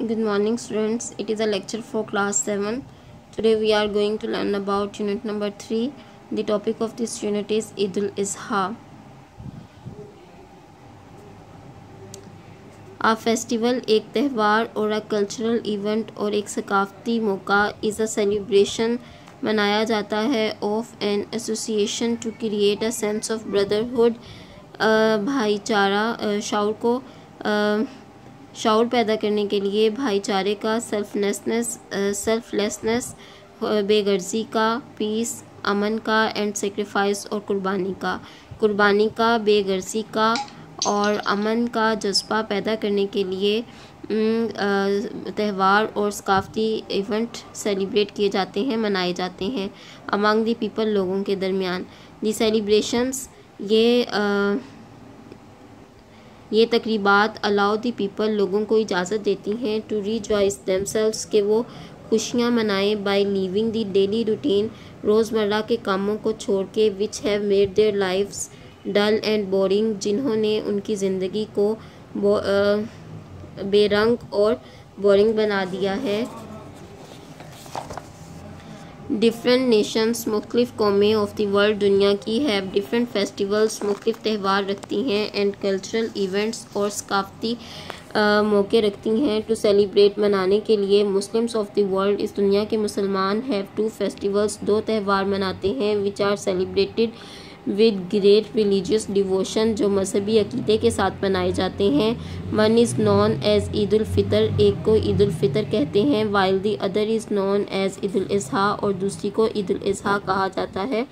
Good morning students. It is a lecture for class 7. Today we are going to learn about unit number 3. The topic of this unit is Eid al-Izha. A festival एक त्यौहार और a cultural event और एक सकाफती मौका is a celebration मनाया जाता है of an association to create a sense of brotherhood भाईचारा शाउर को शाउर पैदा करने के लिए भाईचारे का सेल्फनेसनेस सेल्फलेसनेस बेगर्जी का पीस अमन का एंड सेक्रीफाइस और कुर्बानी का। कुर्बानी का बेगर्जी का और अमन का जज्बा पैदा करने के लिए त्यौहार और सकाफती इवेंट सेलिब्रेट किए जाते हैं मनाए जाते हैं अमंग दी पीपल लोगों के दरमियान। दी सेलिब्रेशंस ये आ, ये तकरीबात अलाउ दी पीपल लोगों को इजाज़त देती हैं टू रीजॉइस दमसेल्व्स के वो खुशियाँ मनाएँ by leaving the daily routine रोज़मर्रा के कामों को छोड़ के which have made their lifes dull and boring जिन्होंने उनकी ज़िंदगी को बेरंग और बोरिंग बना दिया है। डिफरेंट नेशंस मुख्तफ कौमें ऑफ़ द वर्ल्ड दुनिया की हैव डिफरेंट फेस्टिवल्स मुख्तलिफ़ त्यौहार रखती हैं एंड कल्चरल इवेंट्स और सकाफती मौके रखती हैं टू सेलिब्रेट मनाने के लिए। मुस्लिम्स ऑफ़ द वर्ल्ड इस दुनिया के मुसलमान हैव टू फेस्टिवल्स दो त्यौहार मनाते हैं which are celebrated with great religious devotion जो मजहबी अकीदे के साथ मनाए जाते हैं। One is known as Eid Fitr एक को ईद फ़ितर कहते हैं while the other is known as Eid और दूसरी को ईद अज़हा कहा जाता है।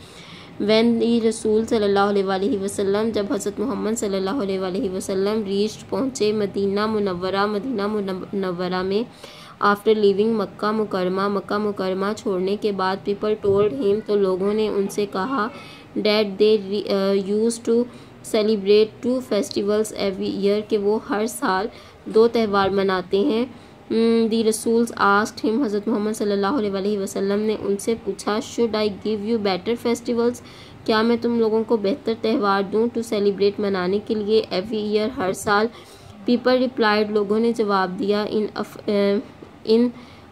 वैन दी रसूल सल्लल्लाहु अलैहि जब हज़रत मोहम्मद सल्लल्लाहु अलैहि वसल्लम रीच्ड पहुँचे मदीना मुनव्वरा मदीना मुनव्वरा में आफ्टर लिविंग मक्का मुकरमा मक्का मुकरमा छोड़ने के बाद पीपल टोल्ड हिम तो लोगों ने उनसे कहा that they use to celebrate two festivals every year के वो हर साल दो त्यौहार मनाते हैं। दी रसूल्स आस्ट हिम हज़रत मोहम्मद सल्लल्लाहु अलैहि वसल्लम ने उनसे पूछा should I give you better festivals क्या मैं तुम लोगों को बेहतर त्यौहार दूँ टू सेलिब्रेट मनाने के लिए एवरी ईयर हर साल? पीपल रिप्लाइड लोगों ने जवाब दिया इन इन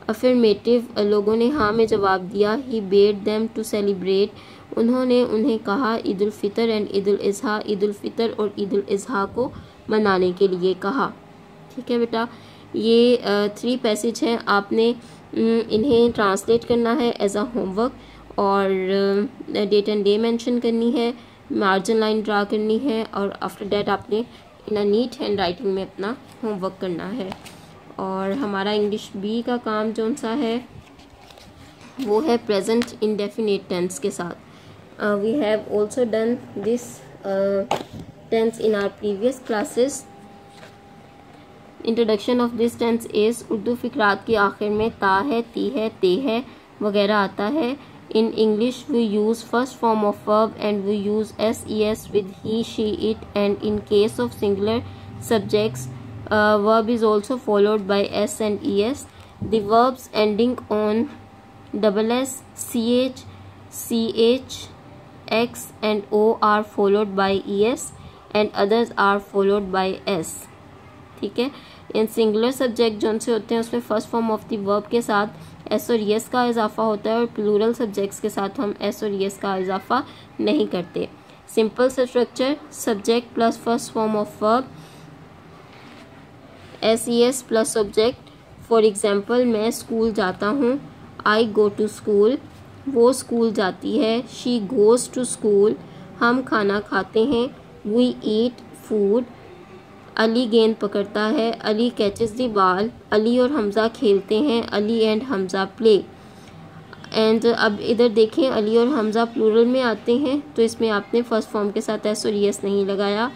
अफर्मेटिव लोगों ने हाँ में जवाब दिया he bade them to celebrate उन्होंने उन्हें कहा, ईद फ़ितर एंड ईद अज़हा ईद फ़ितर और ईद अज़हा को मनाने के लिए कहा। ठीक है बेटा, ये थ्री पैसेज हैं। आपने इन्हें ट्रांसलेट करना है एज अ होमवर्क और डेट एंड डे मेंशन करनी है मार्जिन लाइन ड्रा करनी है और आफ्टर डैट आपने in a neat hand writing में अपना होमवर्क करना है। और हमारा इंग्लिश बी का काम जौन सा है, वो है प्रेजेंट इंडेफिनेट टेंस के साथ। We have also done this tense in our previous classes. Introduction of this tense is Urdu फ़िक्रात के आखिर में ता है, ती है, ते है वगैरह आता है। In English we use first form of verb and we use S E S with he she it and in case of singular subjects also followed by S and E S the verbs ending on double S C H C H X and O are followed by ES and others are followed by S. ठीक है? इन singular subject जो से होते हैं, उसमें first form of the verb के साथ S और यस का इजाफा होता है और प्लूरल सब्जेक्ट्स के साथ हम एस और यस का इजाफा नहीं करते। Simple structure subject plus first form of verb S E S plus subject for example मैं स्कूल जाता हूँ। आई गो टू स्कूल वो स्कूल जाती है। शी गोज़ टू स्कूल हम खाना खाते हैं। वी ईट फ़ूड अली गेंद पकड़ता है। अली कैचेस दी बाल अली और हमज़ा खेलते हैं। Ali and Hamza play and अब इधर देखें। अली और हमज़ा प्लूरल में आते हैं। तो इसमें आपने फ़र्स्ट फॉर्म के साथ एस और यस नहीं लगाया।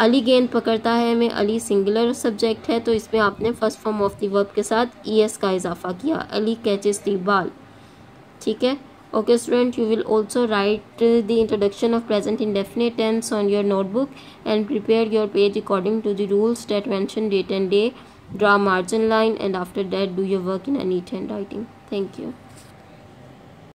अली गेंद पकड़ता है, में अली सिंगुलर सब्जेक्ट है तो इसमें आपने first form of the verb के साथ ई एस का इजाफा किया। अली कैचेस दी बाल ठीक है? Okay student you will also write the introduction of present indefinite tense on your notebook and prepare your page according to the rules date mention date and day draw margin line and after that do your work in a neat handwriting thank you